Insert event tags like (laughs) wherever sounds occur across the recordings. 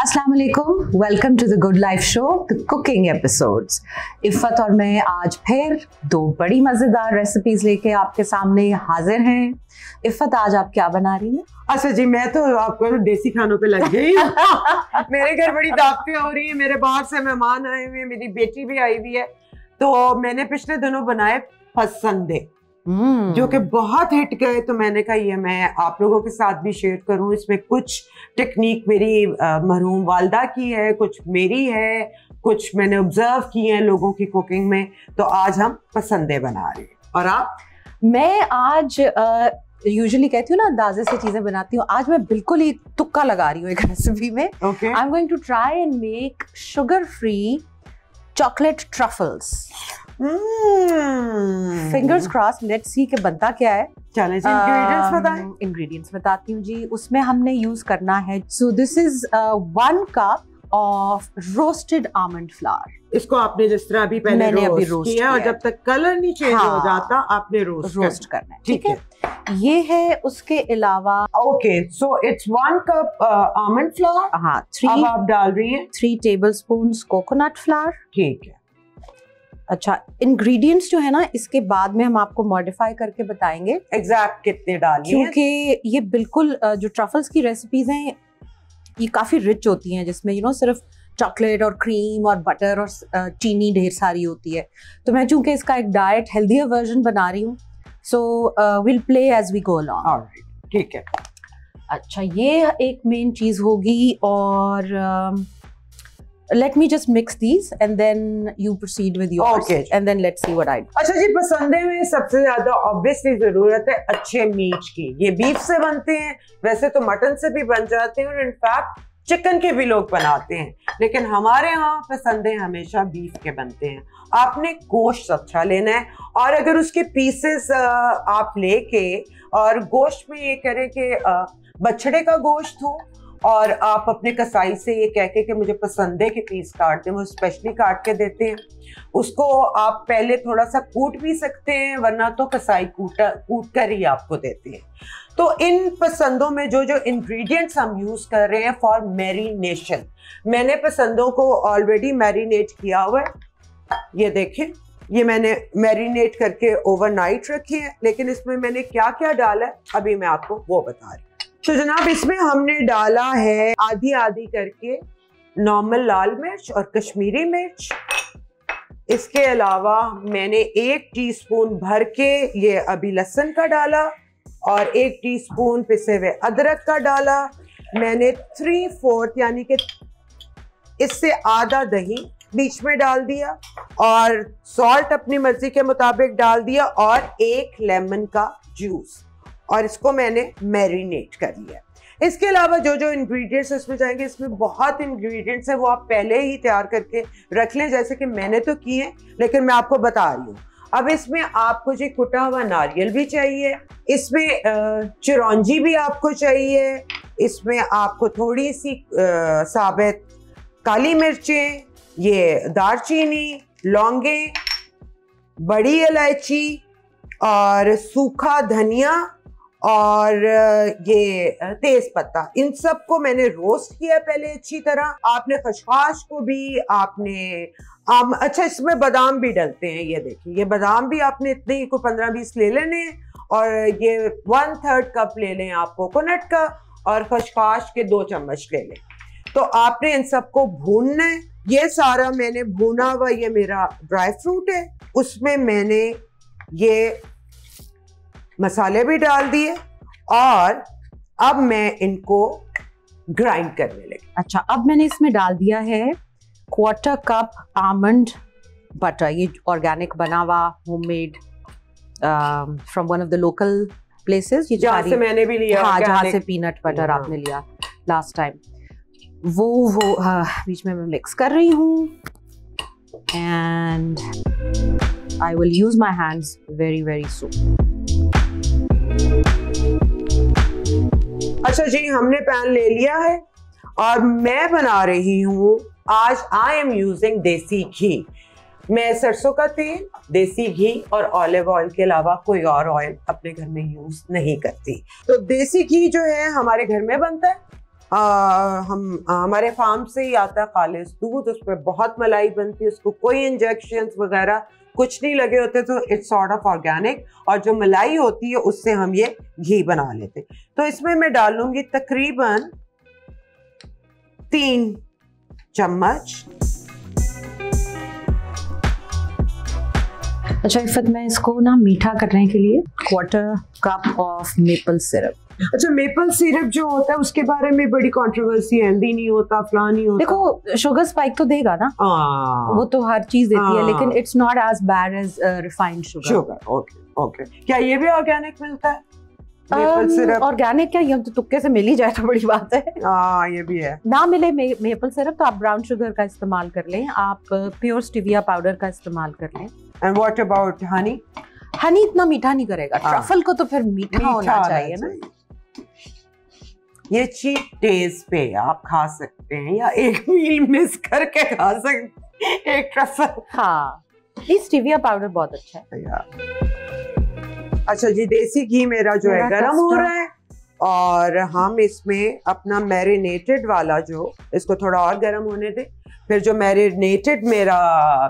Aslam welcome to the Good Life show the cooking episodes Iffat और मैं आज फिर दो बड़ी मज़ेदार रेसिपीज़ लेके आपके सामने हाजिर हैं। इफ़त आज आप क्या बना रही हैं? अच्छा जी मैं तो आपको देसी खानों पे लग गई (laughs) मेरे घर बड़ी दावतें हो रही है मेरे बाहर से मेहमान आए हुए हैं मेरी बेटी भी आई हुई है। तो मैंने पिछले दिनों बनाए पसंदे हम्म। जो कि बहुत हिट गए। तो मैंने कहा ये मैं आप लोगों के साथ भी शेयर करूँ। इसमें कुछ टेक्निक मेरी मरहूम वालदा की है कुछ मेरी है कुछ मैंने ऑब्ज़र्व किए हैं लोगों की कुकिंग में। तो आज हम पसंदे बना रहे हैं। और आप? मैं आज यूजुअली कहती हूँ ना अंदाजे से चीज़ें बनाती हूँ। आज मैं बिल्कुल ही तुक्का लगा रही हूँ एक रेसिपी में। I am going to try and make sugar free chocolate truffles. Fingers cross let's see के बनता क्या है? चलें जी इंग्रेडिएंट्स बताएँ। इंग्रेडिएंट्स बताती हूँ जी। उसमें हमने यूज़ करना है। So this is one cup of roasted almond flour इसको आपने जिस तरह अभी पहले मैंने रोस्ट अभी रोस्ट किया और जब तक कलर नहीं चेंज हाँ। हो। जाता आपने रोस्ट रोस्ट करना है। ठीक है। ये है उसके अलावा okay so it's one cup almond flour हाँ अब थ्री आप डाल रही हैं। Three tablespoon coconut flour ठीक है। अच्छा इंग्रेडिएंट्स जो है ना इसके बाद में हम आपको मॉडिफाई करके बताएँगे। एग्जैक्ट कितने डालिए? क्योंकि ये बिल्कुल जो ट्रफल्स की रेसिपीज़ हैं ये काफ़ी रिच होती हैं जिसमें यू नो सिर्फ़ चॉकलेट और क्रीम और बटर और चीनी ढेर सारी होती है। तो मैं चूँकि इसका एक डाइट हेल्दियर वर्जन बना रही हूँ so will play as we go along ठीक है। अच्छा ये एक मेन चीज़ होगी और let me just mix these and then you proceed with yours Okay. And then let's see what I अच्छा जी पसंदे में सबसे ज़्यादा ऑब्वियसली ज़रूरत है अच्छे मीट की। ये बीफ से बनते हैं वैसे तो मटन से भी बन जाते हैं और इनफैक्ट चिकन के भी लोग बनाते हैं। लेकिन हमारे यहाँ पसंदे हमेशा बीफ के बनते हैं। आपने गोश्त अच्छा लेना है और अगर उसके पीसेस आप लेके और गोश्त में ये करें कि बछड़े का गोश्त हो और आप अपने कसाई से ये कह के कि मुझे पसंदे के पीस काट दें, वो स्पेशली काट के देते हैं। उसको आप पहले थोड़ा सा कूट भी सकते हैं, वरना तो कसाई कूटा, कूट कर ही आपको देते हैं। तो इन पसंदों में जो जो इंग्रेडिएंट्स हम यूज़ कर रहे हैं फॉर मैरिनेशन मैंने पसंदों को ऑलरेडी मैरिनेट किया हुआ है। ये देखें, ये मैंने मैरिनेट करके ओवरनाइट रखी है, लेकिन इसमें मैंने क्या क्या डाला है, अभी मैं आपको वो बता रही हूँ। तो जनाब इसमें हमने डाला है आधी आधी करके नॉर्मल लाल मिर्च और कश्मीरी मिर्च। इसके अलावा मैंने एक टीस्पून भर के ये अभी लहसुन का डाला और एक टीस्पून पिसे हुए अदरक का डाला। मैंने थ्री फोर्थ यानी कि इससे आधा दही बीच में डाल दिया और सॉल्ट अपनी मर्ज़ी के मुताबिक डाल दिया और एक लेमन का जूस और इसको मैंने मैरिनेट कर लिया। इसके अलावा जो जो इंग्रेडिएंट्स इसमें जाएँगे, इसमें बहुत इंग्रेडिएंट्स हैं, वो आप पहले ही तैयार करके रख लें, जैसे कि मैंने तो किए हैं, लेकिन मैं आपको बता रही हूँ। अब इसमें आपको जो कुटा हुआ नारियल भी चाहिए, इसमें चिरौंजी भी आपको चाहिए, इसमें आपको थोड़ी सी साबित काली मिर्चें, ये दारचीनी लौंगे, बड़ी इलायची और सूखा धनिया और ये तेज पत्ता इन सबको मैंने रोस्ट किया पहले अच्छी तरह। आपने खशखाश को भी आपने आम अच्छा इसमें बादाम भी डलते हैं, ये देखिए। ये बादाम भी आपने इतने ही को पंद्रह बीस ले लेने और ये वन थर्ड कप ले लें आप कोकोनट का और खशखाश के दो चम्मच ले लें। तो आपने इन सबको भूनना है। ये सारा मैंने भूना हुआ, ये मेरा ड्राई फ्रूट है। उसमें मैंने ये मसाले भी डाल दिए और अब मैं इनको ग्राइंड करने लगी। अच्छा अब मैंने इसमें डाल दिया है क्वार्टर कप आमंड बटर ये ऑर्गेनिक बना हुआ homemade from one of the local places ये जहाँ से मैंने भी लिया हाँ जहाँ से पीनट बटर। आपने लिया लास्ट टाइम वो वो हाँ, बीच में मैं मिक्स कर रही हूँ। And I will use my hands very very soon अच्छा जी हमने पैन ले लिया है और मैं बना रही हूँ। आज आई एम यूजिंग देसी घी। मैं सरसों का तेल देसी घी और ऑलिव ऑयल के अलावा कोई और ऑयल अपने घर में यूज़ नहीं करती। तो देसी घी जो है हमारे घर में बनता है। आ, हम आ, हमारे फार्म से ही आता है खालिश दूध उस पर बहुत मलाई बनती है उसको कोई इंजेक्शन वगैरह कुछ नहीं लगे होते तो इट्स सॉर्ट ऑफ़ ऑर्गेनिक और जो मलाई होती है, उससे हम ये घी बना लेते तो इसमें मैं डालूँगी तकरीबन तीन चम्मच। अच्छा इफत, मैं इसको ना मीठा करने के लिए quarter cup of maple syrup अच्छा मेपल सिरप जो होता है उसके बारे में बड़ी कंट्रोवर्सी हेल्दी नहीं होता फला नहीं होता। देखो शुगर स्पाइक तो देगा ना। आ, वो तो हर चीज़ देती है हाँ। लेकिन it's not as bad as refined sugar sugar okay okay क्या ये भी ऑर्गेनिक मिलता है? मेपल सिरप ऑर्गेनिक क्या? ये तो तुक्के से मिल ही जाए तो बड़ी बात है। हाँ ये भी है। ना मिले मे, मेपल सिरप तो आप ब्राउन शुगर का इस्तेमाल कर लें। आप प्योर स्टिविया पाउडर का इस्तेमाल कर लें। And what about honey honey इतना मीठा नहीं करेगा। हाँ। ट्रफल को तो फिर मीठा, मीठा, होना चाहिए ना। ये चीप डेज़ पे आप खा सकते हैं या एक मील मिस करके खा सकते हैं। एक ट्रफल हाँ। ये स्टीविया पाउडर बहुत अच्छा है। अच्छा जी देसी घी मेरा जो मेरा है गरम गर्म हो रहा है और हम इसमें अपना मैरिनेटेड वाला जो इसको थोड़ा और गर्म होने दें। फिर जो मैरिनेटेड मेरा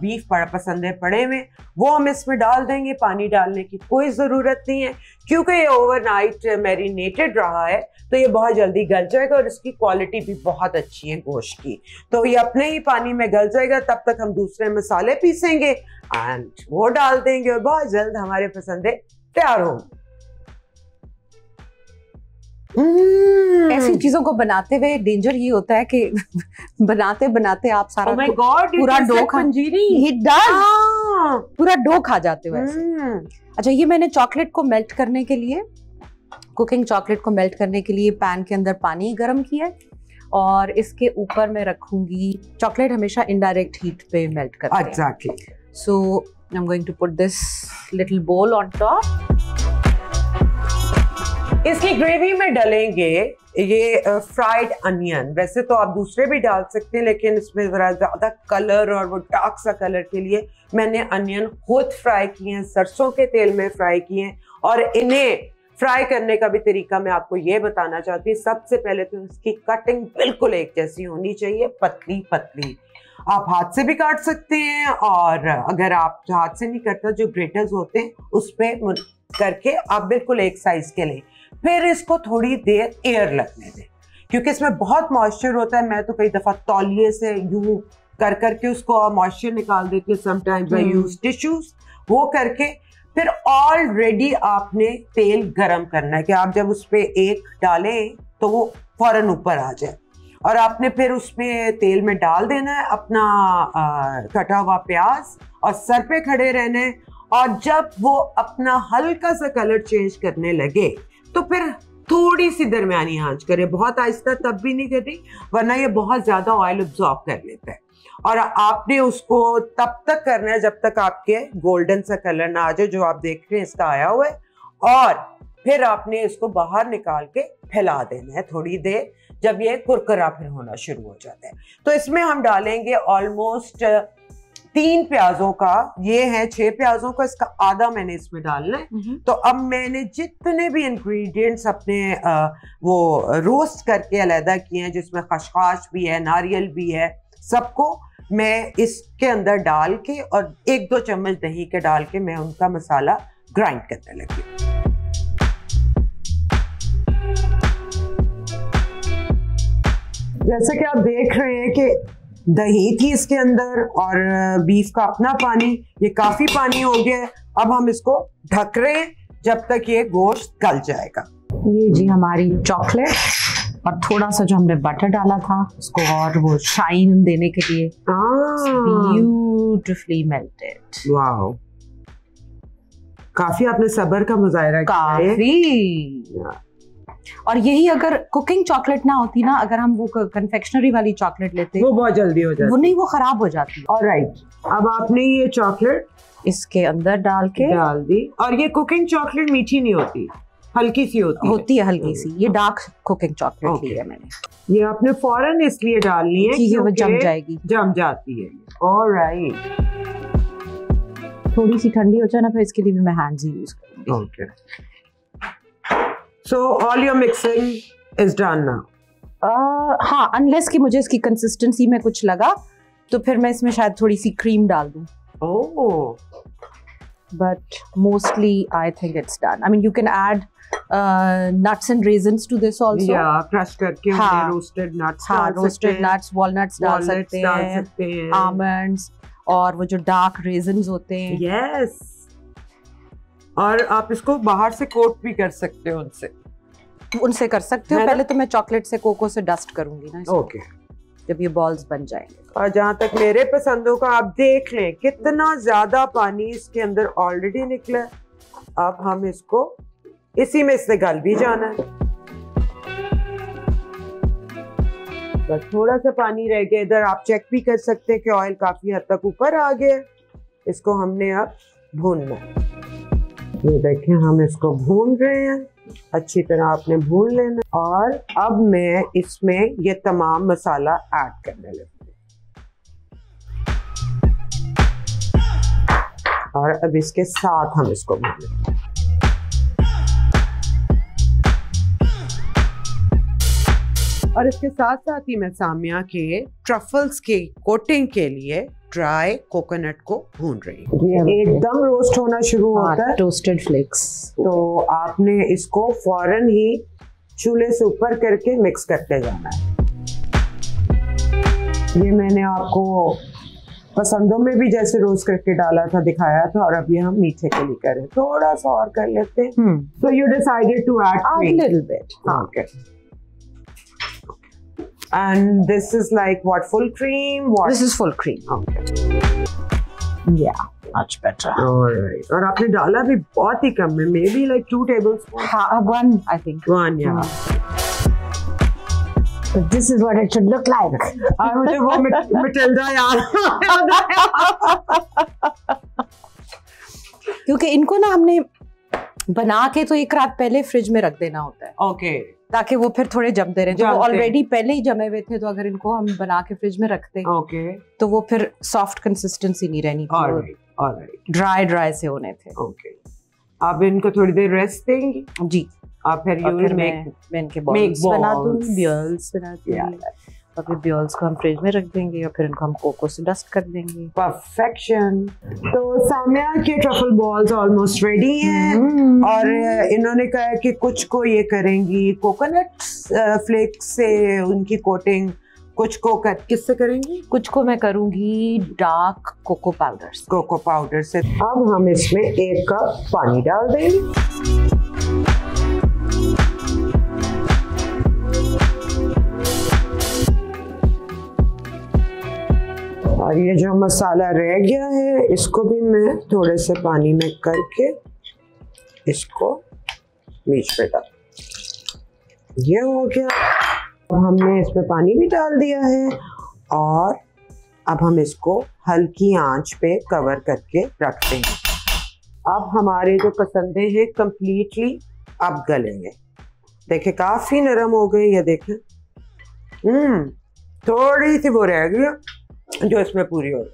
बीफ पड़ा पसंद है, पड़े हुए, वो हम इसमें डाल देंगे, पानी डालने की कोई ज़रूरत नहीं है, क्योंकि ये ओवरनाइट मैरिनेटेड रहा है तो ये बहुत जल्दी गल जाएगा और इसकी क्वालिटी भी बहुत अच्छी है गोश्त की तो ये अपने ही पानी में गल जाएगा, तब तक हम दूसरे मसाले पीसेंगे एंड वो डाल देंगे और बहुत जल्द हमारे पसंदे तैयार होंगे। ऐसी चीज़ों को बनाते हुए डेंजर ये होता है कि (laughs) बनाते बनाते आप सारा Oh God, पूरा डो खा. हाँ। पूरा डो खा जाते हो हम्म। अच्छा ये मैंने चॉकलेट को मेल्ट करने के लिए कुकिंग चॉकलेट को मेल्ट करने के लिए पैन के अंदर पानी गर्म किया है और इसके ऊपर मैं रखूँगी चॉकलेट हमेशा इनडायरेक्ट हीट पे मेल्ट करते हैं so I am going to put this little bowl on top इसकी ग्रेवी में डलेंगे ये फ्राइड अनियन वैसे तो आप दूसरे भी डाल सकते हैं, लेकिन इसमें ज़रा ज़्यादा कलर और वो डार्क सा कलर के लिए मैंने अनियन खुद फ्राई किए हैं, सरसों के तेल में फ्राई किए हैं। और इन्हें फ्राई करने का भी तरीका मैं आपको ये बताना चाहती हूँ, सबसे पहले तो इसकी कटिंग बिल्कुल एक जैसी होनी चाहिए, पतली पतली। आप हाथ से भी काट सकते हैं, और अगर आप हाथ से नहीं करते, जो ग्रेटर्स होते हैं उस पर करके आप बिल्कुल एक साइज़ के लें। फिर इसको थोड़ी देर एयर लगने दें। क्योंकि इसमें बहुत मॉइस्चर होता है मैं तो कई दफ़ा तौलिए से यूँ कर करके उसको मॉइस्चर निकाल देती हूँ समटाइम्स आई। यूज़ टिश्यूज वो करके। फिर ऑलरेडी आपने तेल गरम करना है कि आप जब उस पर एक डालें तो वो फ़ौरन ऊपर आ जाए। और आपने फिर उसमें तेल में डाल देना है अपना आ, कटा हुआ प्याज और सर पे खड़े रहने और जब वो अपना हल्का सा कलर चेंज करने लगे तो फिर थोड़ी सी दरमियानी आँच करें, बहुत आहिस्ता, तब भी नहीं करनी वरना ये बहुत ज़्यादा ऑयल ऑब्जॉर्ब कर लेता है। और आपने उसको तब तक करना है जब तक आपके गोल्डन सा कलर ना आ जाए, जो आप देख रहे हैं, इसका आया हुआ है। और फिर आपने इसको बाहर निकाल के फैला देना है थोड़ी देर, जब ये कुरकुरा फिर होना शुरू हो जाता है। तो इसमें हम डालेंगे ऑलमोस्ट तीन प्याजों का ये है छह प्याजों का इसका आधा मैंने इसमें डालना है। तो अब मैंने जितने भी इंग्रेडिएंट्स अपने अ, वो रोस्ट करके अलहदा किए हैं जिसमें खशखाश भी है नारियल भी है सबको मैं इसके अंदर डाल के और एक दो चम्मच दही के डाल के मैं उनका मसाला ग्राइंड करने लगी जैसे कि आप देख रहे हैं कि दही थी इसके अंदर और बीफ का अपना पानी ये काफ़ी पानी हो गया है। अब हम इसको ढक रहे हैं जब तक ये गोश्त गल जाएगा। ये जी हमारी चॉकलेट और थोड़ा सा जो हमने बटर डाला था उसको और वो शाइन देने के लिए ब्यूटिफुली मेल्टेड वाओ काफ़ी आपने सबर का मुजाहरा किया है। काफ़ी। और यही अगर कुकिंग चॉकलेट ना होती ना अगर हम वो कन्फेक्शनरी वाली चॉकलेट लेते वो बहुत जल्दी हो जाती। वो नहीं वो खराब हो जाती है। और राइट अब आपने ये चॉकलेट इसके अंदर डाल के डाल दी। और ये कुकिंग चॉकलेट मीठी नहीं होती हल्की सी होती है। होती है हल्की सी। ये डार्क कुकिंग चॉकलेट Okay. ली है मैंने। ये आपने फ़ौरन इसलिए डालनी है है वो जम जाएगी। जम जाती है। ऑलराइट थोड़ी सी ठंडी हो जाए ना फिर इसके लिए भी मैं हैंड्स ही यूज़ करूँगी। Okay. So all your mixing is done now हाँ अनलेस कि मुझे इसकी कंसिस्टेंसी में कुछ लगा तो फिर मैं इसमें शायद थोड़ी सी क्रीम डाल दूँ। But mostly I think it's done I mean you can add nuts and raisins to this also और वो जो डार्क रेजंस होते हैं। Yes. और आप इसको बाहर से कोट भी कर सकते हो उनसे। उनसे कर सकते हो। पहले तो मैं चॉकलेट से कोको से डस्ट करूँगी ना इसको, ओके। जब ये बॉल्स बन जाएँगे। और जहाँ तक मेरे पसंदों का आप देख लें कितना ज़्यादा पानी इसके अंदर ऑलरेडी निकला है। अब हम इसको इसी में से गल भी जाना है। बस थोड़ा सा पानी रह गया। इधर आप चेक भी कर सकते हैं कि ऑयल काफ़ी हद तक ऊपर आ गया इसको हमने अब भूनना है। ये देखें, हम इसको भून रहे हैं। अच्छी तरह आपने भून लेना और अब मैं इसमें ये तमाम मसाला ऐड करने लगी। और अब इसके साथ हम इसको भूनें और इसके साथ साथ ही मैं सामिया के ट्रफल्स के कोटिंग के लिए ड्राई कोकोनट को भून रही हूँ। एकदम रोस्ट होना शुरू होता है। टोस्टेड फ्लेक्स तो आपने इसको फ़ौरन ही चूल्हे से ऊपर करके मिक्स करते जाना है। ये मैंने आपको पसंदों में भी जैसे रोस्ट करके डाला था दिखाया था और अब ये हम मीठे के लिए करें। थोड़ा सा और कर लेते हैं। Hmm. So you decided to add A cream. Okay. And this is like what full cream? What? This is full cream. okay. Yeah, much better. Alright. और आपने डाला भी बहुत ही कम है maybe like two table हाँ, one, I think. One या this is what it should look like. और मुझे वो मिट, मिटिल्डा याद क्योंकि इनको ना हमने बना के तो एक रात पहले फ्रिज में रख देना होता है ओके ताकि वो फिर थोड़े जमते रहे जो ऑलरेडी पहले ही जमे हुए थे तो अगर इनको हम बना के फ्रिज में रखते ओके तो वो फिर सॉफ्ट कंसिस्टेंसी नहीं रहनी ड्राई ड्राई से होने थे। ओके आप इनको थोड़ी देर रेस्ट देंगे? जी। आप फिर यू विल मेक मैं मैं इनके बॉल्स बना दूँगी बियर्स बना दूँगी। फिर ब्यल्स को हम फ्रिज में रख देंगे और फिर इनको हम कोको से डस्ट कर देंगे। परफेक्शन तो सामिया के ट्रफल बॉल्स ऑलमोस्ट रेडी हैं। हम्म। और इन्होंने कहा है कि कुछ को ये करेंगी कोकोनट फ्लेक से उनकी कोटिंग कुछ को कर, किससे करेंगी? कुछ को मैं करूँगी dark cocoa powder cocoa powder से। अब हम इसमें एक कप पानी डाल देंगे। और ये जो मसाला रह गया है, इसको भी मैं थोड़े से पानी में करके इसको बीच पे डाल ये हो गया। अब हमने इसमें पानी भी डाल दिया है और अब हम इसको हल्की आँच पे कवर करके रखते हैं। अब हमारे जो पसंदे हैं कंप्लीटली अब गलेंगे। देखे, काफ़ी नरम हो गए ये देखें। हम्म थोड़ी सी वो रह गई। जो इसमें पूरी हो।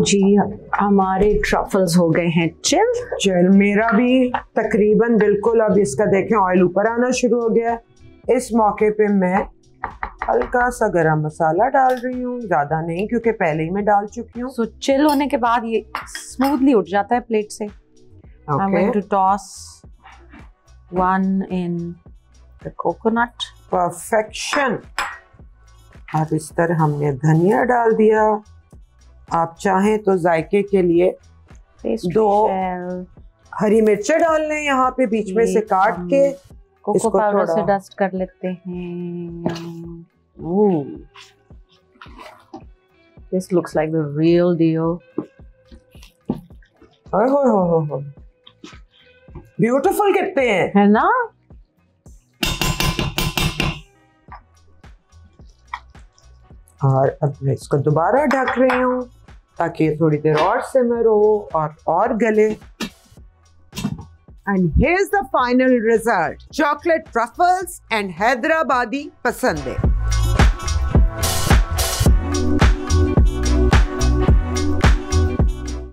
जी हमारे ट्रफल्स हो गए हैं चिल चल मेरा भी तकरीबन बिल्कुल अब इसका देखें ऑयल ऊपर आना शुरू हो गया इस मौके पे मैं हल्का सा गरम मसाला डाल रही हूँ। ज़्यादा नहीं क्योंकि पहले ही मैं डाल चुकी हूँ। सो चिल होने के बाद ये स्मूथली उठ जाता है प्लेट से। I am going to toss one in the coconut perfection अब इस तरह हमने धनिया डाल दिया। आप चाहें तो जायके के लिए दो- हरी मिर्चें डाल लें यहाँ पे बीच में से काट के। कोको इसको पाउडर से डस्ट कर लेते हैं। this looks like the real deal beautiful कितने हैं है ना और अब मैं इसको दोबारा ढक रही हूँ ताकि ये थोड़ी देर और सिमर हो और और गले and here's the final result chocolate truffles and Hyderabadi पसंद है